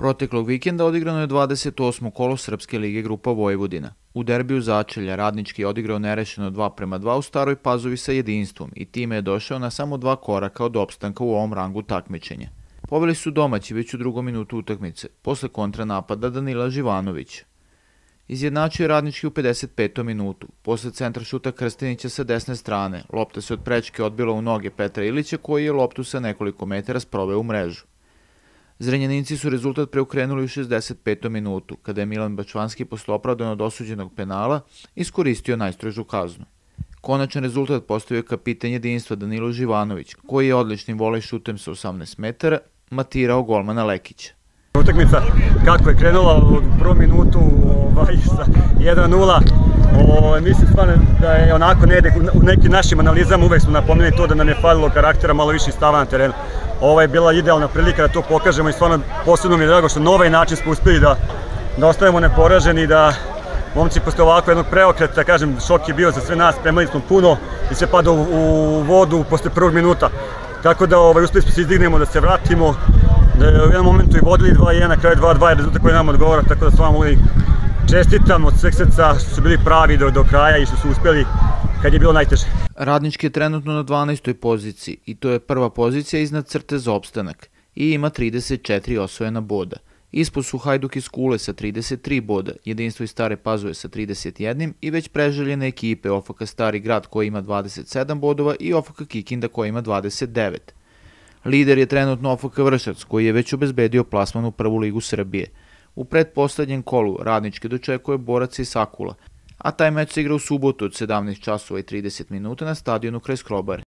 Proteklog vikenda odigrano je 28. kolo Srpske lige Grupa Vojvodina. U derbiju začelja Radnički je odigrao nerešeno 2 prema 2 u staroj pazovi sa jedinstvom i time je došao na samo dva koraka od opstanka u ovom rangu takmičenja. Pobili su domaći već u drugom minutu utakmice, posle kontranapada Danila Živanovića. Izjednačio je radnički u 55. minutu. Posle centra šuta Krstinića sa desne strane, lopta se od prečke odbila u noge Petra Ilića koji je loptu sa nekoliko metara sproveo u mrežu. Zrenjaninci su rezultat preokrenuli u 65. minutu, kada je Milan Bačvanski posle opravdano dosuđenog penala iskoristio najstrožu kaznu. Konačan rezultat postavio kapitan jedinstva Danilo Živanović, koji je odličnim volej šutem sa 18 metara matirao golmana Lekića. Utakmica kako je krenula u prvom minutu ovaj, sa 1-0, ovaj, mislim stvarno da je onako negde u nekim našim analizama uvek smo napomenuli to da nam je falilo karaktera malo više stava na terenu. Ovo je bila idealna prilika da to pokažemo i stvarno posebno mi je drago što na ovaj način smo uspeli da, da ostavimo neporaženi, da momci posle ovako jednog preokreta, kažem, šok je bio za sve nas, spremali smo puno i sve pada u, u vodu posle prvog minuta. Tako da ovaj, uspeli smo se izdignemo, da se vratimo, da je u jednom momentu i vodili 2-1, na kraju 2-2 je rezultat koji nam odgovara, tako da stvarno mogu čestitam od sveg srca što su bili pravi do, do kraja i što su uspeli kad je bilo najteže. Radnički je trenutno na 12. poziciji i to je prva pozicija iznad crte za opstanak i ima 34 osvojena boda. Ispod su Hajduk iz Kule sa 33 boda, jedinstvo iz Stare Pazove sa 31 i već preželjene ekipe OFK Stari grad koji ima 27 bodova i OFK Kikinda koji ima 29. Lider je trenutno OFK Vršac koji je već obezbedio plasman u prvu ligu Srbije. U predposlednjem kolu radnički dočekuje borac iz Sakula, a taj meč se igra u subotu od 17 časova i 30 minuta na stadionu kraj Skrobare.